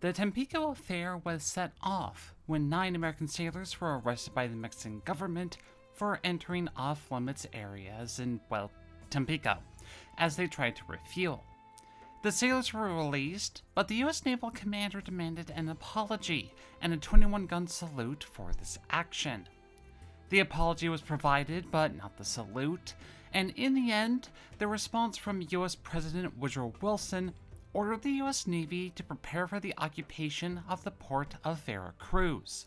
The Tampico affair was set off when nine American sailors were arrested by the Mexican government for entering off limits areas in, well, Tampico, as they tried to refuel. The sailors were released, but the U.S. naval commander demanded an apology and a 21 gun salute for this action. The apology was provided, but not the salute, and in the end, the response from U.S. President Woodrow Wilson ordered the U.S. Navy to prepare for the occupation of the port of Veracruz.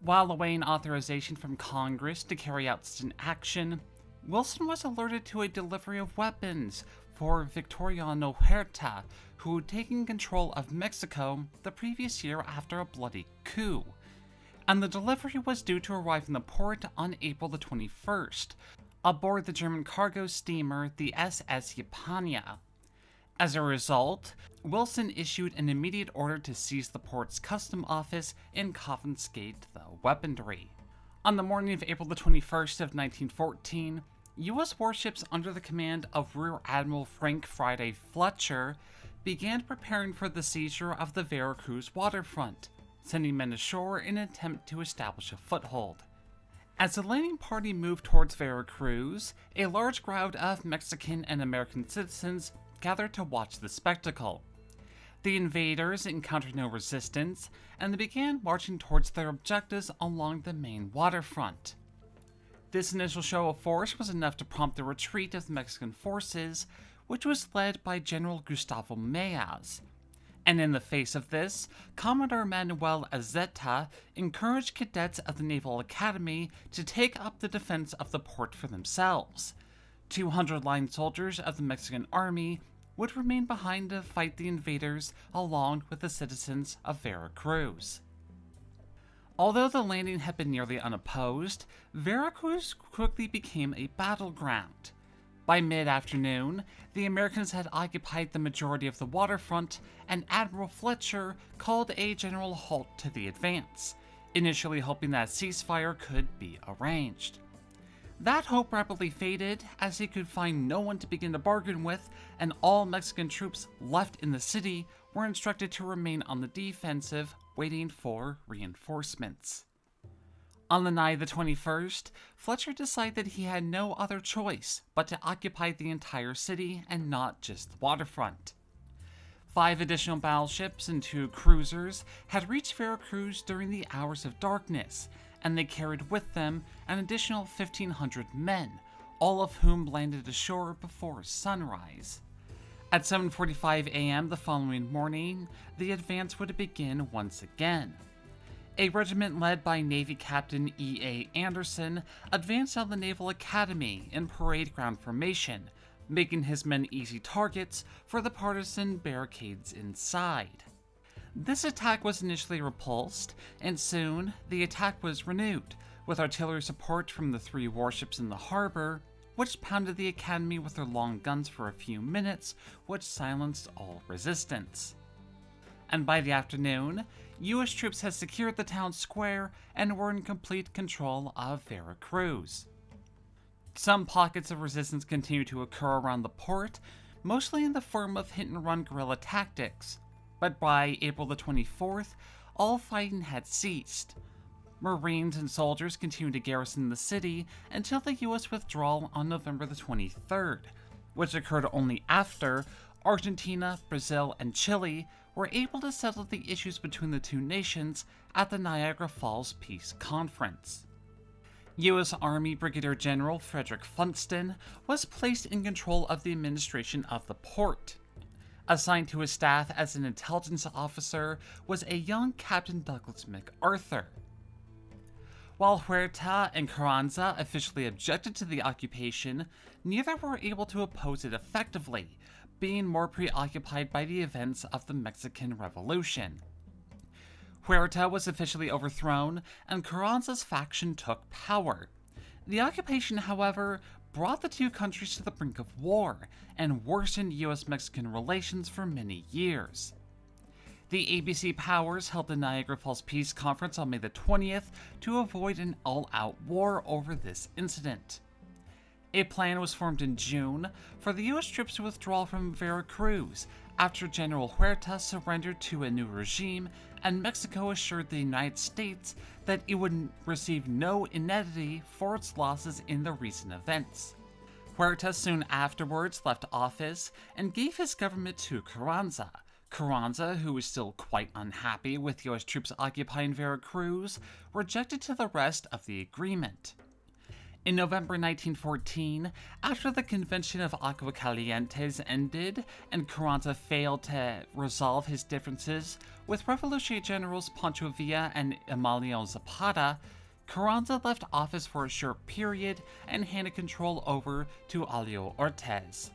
While awaiting authorization from Congress to carry out such an action, Wilson was alerted to a delivery of weapons for Victoriano Huerta, who had taken control of Mexico the previous year after a bloody coup. And the delivery was due to arrive in the port on April the 21st, aboard the German cargo steamer the SS Ypiranga. As a result, Wilson issued an immediate order to seize the port's custom office and confiscate the weaponry. On the morning of April the 21st of 1914, U.S. warships under the command of Rear Admiral Frank Friday Fletcher began preparing for the seizure of the Veracruz waterfront, sending men ashore in an attempt to establish a foothold. As the landing party moved towards Veracruz, a large crowd of Mexican and American citizens gathered to watch the spectacle. The invaders encountered no resistance, and they began marching towards their objectives along the main waterfront. This initial show of force was enough to prompt the retreat of the Mexican forces, which was led by General Gustavo Maass. And in the face of this, Commodore Manuel Azueta encouraged cadets of the Naval Academy to take up the defense of the port for themselves. 200 line soldiers of the Mexican army would remain behind to fight the invaders along with the citizens of Veracruz. Although the landing had been nearly unopposed, Veracruz quickly became a battleground. By mid afternoon, the Americans had occupied the majority of the waterfront, and Admiral Fletcher called a general halt to the advance, initially hoping that a ceasefire could be arranged. That hope rapidly faded as he could find no one to begin to bargain with, and all Mexican troops left in the city were instructed to remain on the defensive, waiting for reinforcements. On the night of the 21st, Fletcher decided that he had no other choice but to occupy the entire city and not just the waterfront. Five additional battleships and two cruisers had reached Veracruz during the hours of darkness, and they carried with them an additional 1,500 men, all of whom landed ashore before sunrise. At 7:45 a.m. the following morning, the advance would begin once again. A regiment led by Navy Captain E.A. Anderson advanced on the Naval Academy in parade ground formation, making his men easy targets for the partisan barricades inside. This attack was initially repulsed, and soon the attack was renewed, with artillery support from the three warships in the harbor, which pounded the Academy with their long guns for a few minutes, which silenced all resistance. And by the afternoon, US troops had secured the town square and were in complete control of Veracruz. Some pockets of resistance continued to occur around the port, mostly in the form of hit and run guerrilla tactics, but by April the 24th, all fighting had ceased. Marines and soldiers continued to garrison the city until the US withdrawal on November the 23rd, which occurred only after Argentina, Brazil, and Chile were able to settle the issues between the two nations at the Niagara Falls Peace Conference. U.S. Army Brigadier General Frederick Funston was placed in control of the administration of the port. Assigned to his staff as an intelligence officer was a young Captain Douglas MacArthur. While Huerta and Carranza officially objected to the occupation, neither were able to oppose it effectively, being more preoccupied by the events of the Mexican Revolution. Huerta was officially overthrown, and Carranza's faction took power. The occupation, however, brought the two countries to the brink of war and worsened US Mexican relations for many years. The ABC powers held the Niagara Falls Peace Conference on May the 20th to avoid an all out war over this incident. A plan was formed in June for the US troops to withdraw from Veracruz after General Huerta surrendered to a new regime and Mexico assured the United States that it would receive no indemnity for its losses in the recent events. Huerta soon afterwards left office and gave his government to Carranza. Carranza, who was still quite unhappy with US troops occupying Veracruz, rejected to the rest of the agreement. In November 1914, after the Convention of Aguascalientes ended and Carranza failed to resolve his differences with Revolutionary Generals Pancho Villa and Emiliano Zapata, Carranza left office for a short period and handed control over to Elio Ortiz.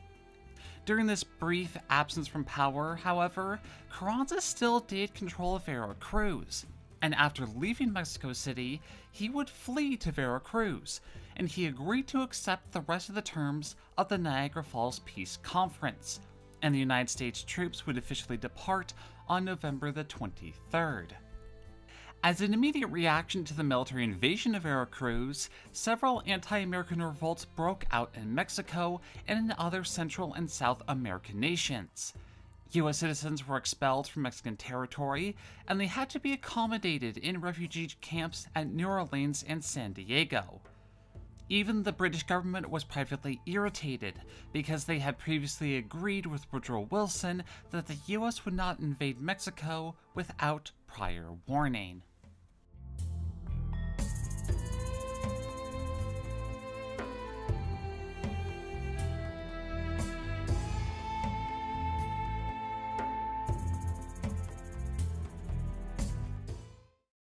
During this brief absence from power, however, Carranza still did control of Veracruz, and after leaving Mexico City, he would flee to Veracruz, and he agreed to accept the rest of the terms of the Niagara Falls Peace Conference, and the United States troops would officially depart on November the 23rd. As an immediate reaction to the military invasion of Veracruz, several anti American revolts broke out in Mexico and in other Central and South American nations. US citizens were expelled from Mexican territory, and they had to be accommodated in refugee camps at New Orleans and San Diego. Even the British government was privately irritated because they had previously agreed with Woodrow Wilson that the US would not invade Mexico without prior warning.